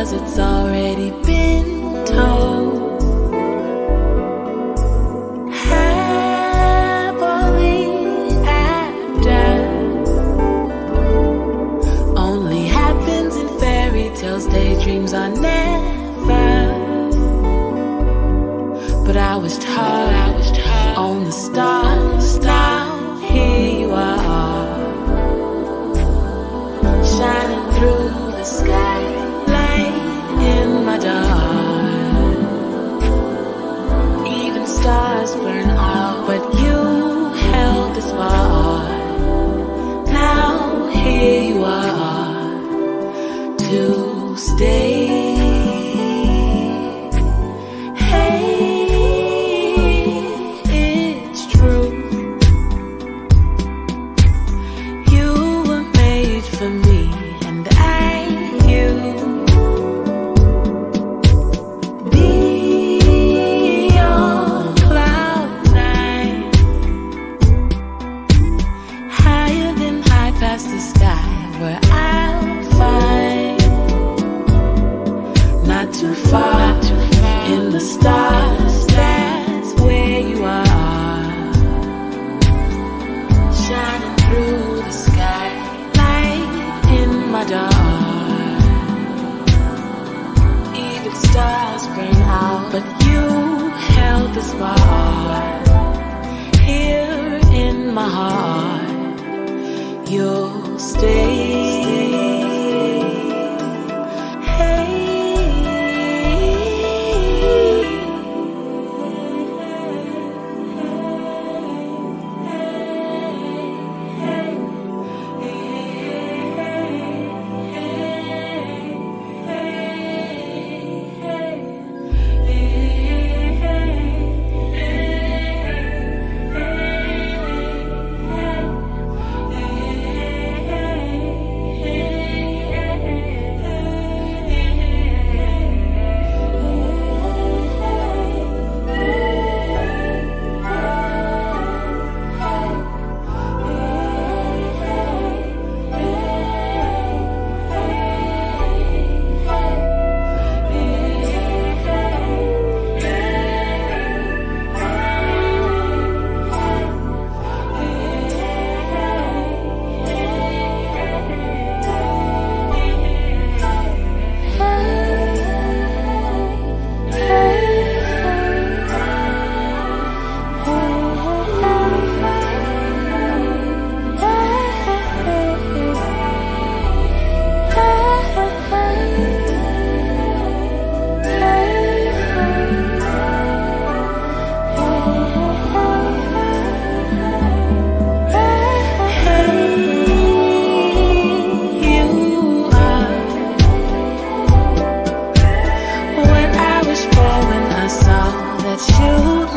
Cause it's already been told. Happily after only happens in fairy tales, daydreams are never. But I was taught, on the stars. stay. stars burn out, but you held the bar here in my heart. You'll stay.